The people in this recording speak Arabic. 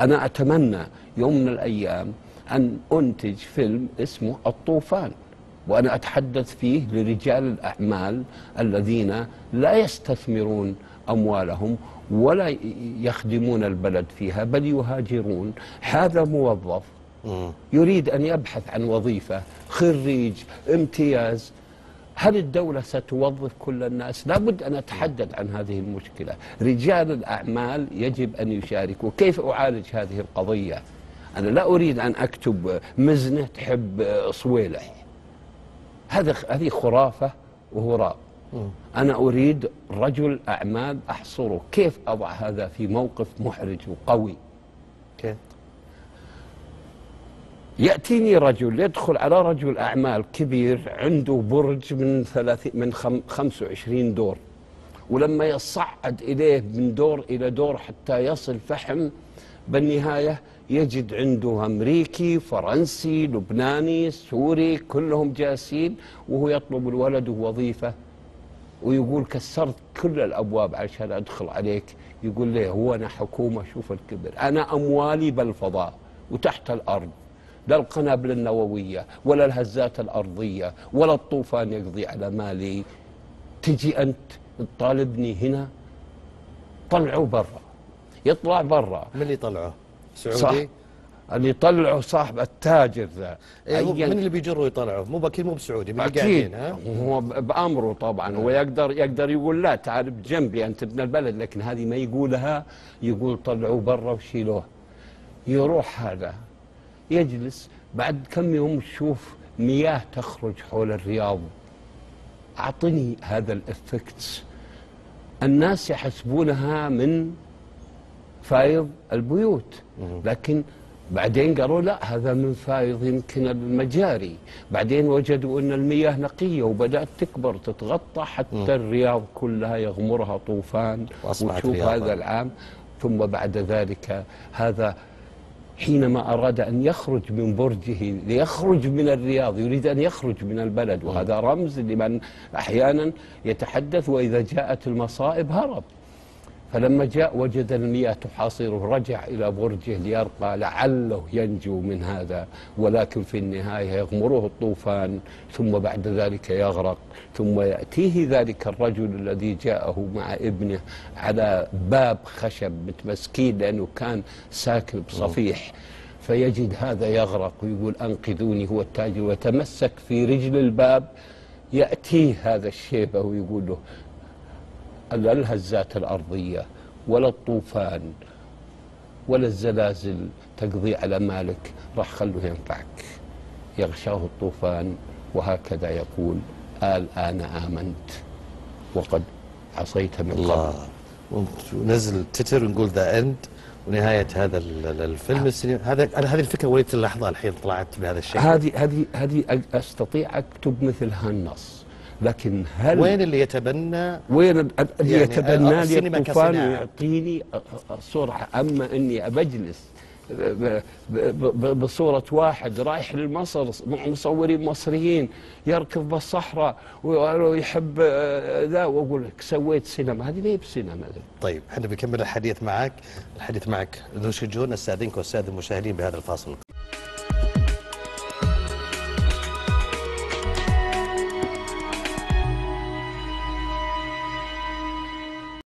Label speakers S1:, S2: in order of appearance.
S1: أنا أتمنى يوم من الأيام أن أنتج فيلم اسمه الطوفان وأنا أتحدث فيه لرجال الأعمال الذين لا يستثمرون أموالهم ولا يخدمون البلد فيها بل يهاجرون. هذا موظف يريد أن يبحث عن وظيفة خريج امتياز. هل الدولة ستوظف كل الناس؟ لابد أن أتحدث عن هذه المشكلة. رجال الأعمال يجب أن يشاركوا. كيف أعالج هذه القضية؟ أنا لا أريد أن أكتب مزنة تحب صويلح. هذا هذه خرافة وهراء أنا أريد رجل أعمال أحصره. كيف أضع هذا في موقف محرج وقوي
S2: كيف
S1: يأتيني رجل يدخل على رجل أعمال كبير عنده برج من من خم 25 دور ولما يصعد إليه من دور إلى دور حتى يصل فحم بالنهاية يجد عنده أمريكي فرنسي لبناني سوري كلهم جالسين وهو يطلب الولد وظيفة ويقول كسرت كل الأبواب عشان أدخل عليك. يقول لي هو أنا حكومة شوف الكبر أنا أموالي بالفضاء وتحت الأرض. لا القنابل النووية ولا الهزات الأرضية ولا الطوفان يقضي على مالي. تجي أنت تطالبني هنا طلعوا برا. يطلع برا.
S2: من اللي طلعه
S1: سعودي؟ صح. اللي يطلعه صاحب التاجر ذا.
S2: إيه من اللي بيجره يطلعه مو أكيد مو بسعودي من
S1: اللي قاعدين ها؟ هو بأمره طبعا. هو يقدر يقدر يقول لا تعال بجنبي أنت ابن البلد. لكن هذه ما يقولها يقول طلعوه برا وشيلوه. يروح هذا. يجلس بعد كم يوم تشوف مياه تخرج حول الرياض. أعطني هذا الافكتس الناس يحسبونها من فايض البيوت. لكن بعدين قالوا لا هذا من فايض يمكن المجاري. بعدين وجدوا أن المياه نقية وبدأت تكبر تتغطى حتى. الرياض كلها يغمرها طوفان. وشوف هذا العام. ثم بعد ذلك هذا حينما أراد أن يخرج من برجه ليخرج من الرياض يريد أن يخرج من البلد وهذا رمز لمن أحيانا يتحدث وإذا جاءت المصائب هرب. فلما جاء وجد المياه تحاصره رجع إلى برجه ليرقى لعله ينجو من هذا ولكن في النهاية يغمره الطوفان ثم بعد ذلك يغرق ثم يأتيه ذلك الرجل الذي جاءه مع ابنه على باب خشب متمسكين لأنه كان ساكن بصفيح فيجد هذا يغرق ويقول أنقذوني هو التاجر ويتمسك في رجل الباب يأتيه هذا الشيبة ويقول له لا الهزات الأرضية ولا الطوفان ولا الزلازل تقضي على مالك راح خلوه ينفعك يغشاه الطوفان وهكذا يقول الآن آمنت وقد عصيت من
S2: الله. ونزل تتر ونقول the end ونهاية هذا الفيلم. السينما هذا هذه الفكرة وليت اللحظة الحين طلعت بهذا الشكل.
S1: هذه هذه هذه استطيع اكتب مثل هالنص. لكن هل
S2: وين اللي يتبنى؟
S1: وين اللي يعني يتبنى لي الطوفان ويعطيني صورة أما إني بجلس بصورة واحد رايح لمصر مصورين مصريين يركض بالصحراء ويحب ذا وأقول لك سويت سينما. هذه ما هي بسينما.
S2: طيب إحنا بنكمل الحديث معك. الحديث معك ذو شجون استاذنك واستاذ المشاهدين بهذا الفاصل.